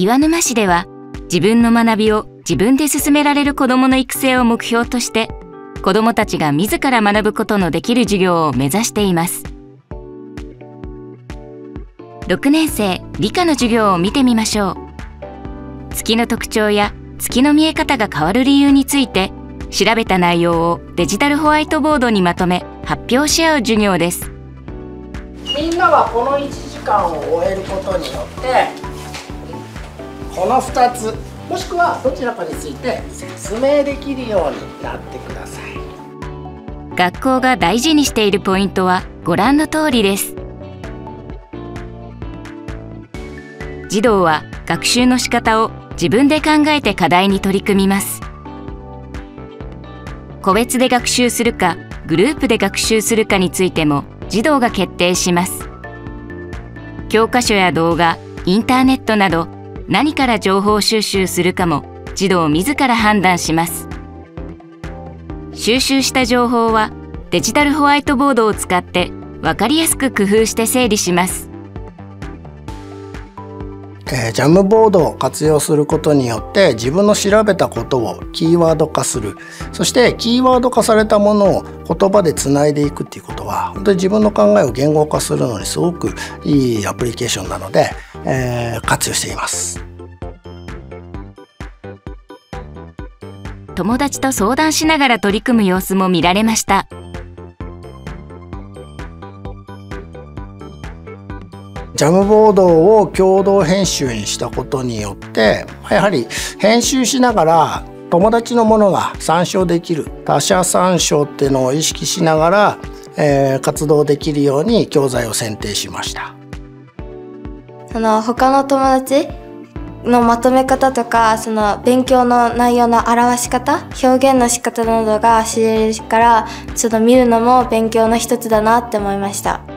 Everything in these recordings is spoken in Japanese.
岩沼市では自分の学びを自分で進められる子どもの育成を目標として子どもたちが自ら学ぶことのできる授業を目指しています。6年生理科の授業を見てみましょう。月の特徴や月の見え方が変わる理由について調べた内容をデジタルホワイトボードにまとめ発表し合う授業です。みんなはこの1時間を終えることによってこの2つ。もしくはどちらかについて説明できるようになってください。学校が大事にしているポイントはご覧の通りです。児童は学習の仕方を自分で考えて課題に取り組みます。個別で学習するかグループで学習するかについても児童が決定します。教科書や動画インターネットなど何から情報収集するかも児童自ら判断します。収集した情報はデジタルホワイトボードを使って分かりやすく工夫して整理します。えー、ジャムボードを活用することによって自分の調べたことをキーワード化する。そしてキーワード化されたものを言葉でつないでいくっていうことは本当に自分の考えを言語化するのにすごくいいアプリケーションなので、えー、活用しています。友達と相談しながら取り組む様子も見られました。ジャムボードを共同編集にしたことによってやはり編集しながら友達のものが参照できる他者参照っていうのを意識しながら、えー、活動できるように教材を選定しましたその他の友達のまとめ方とかその勉強の内容の表し方表現の仕方などが知れるからちょっと見るのも勉強の一つだなって思いました。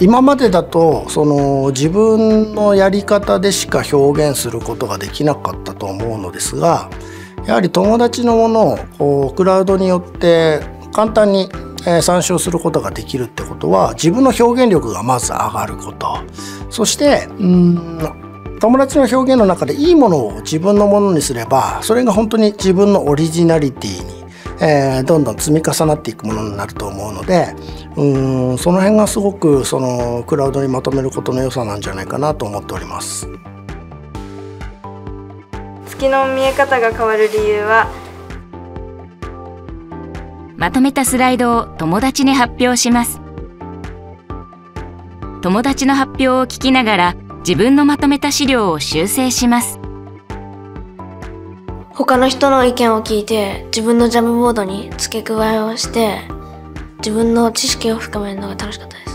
今までだとその自分のやり方でしか表現することができなかったと思うのですがやはり友達のものをクラウドによって簡単に参照することができるってことは自分の表現力がまず上がること。そしてうん友達の表現の中でいいものを自分のものにすればそれが本当に自分のオリジナリティにえー、どんどん積み重なっていくものになると思うのでうんその辺がすごくそのクラウドにまとめることの良さなんじゃないかなと思っております。月の見え方が変わる理由は？まとめたスライドを友達に発表します。友達の発表を聞きながら自分のまとめた資料を修正します他の人の意見を聞いて自分のジャムボードに付け加えをして自分の知識を深めるのが楽しかったです。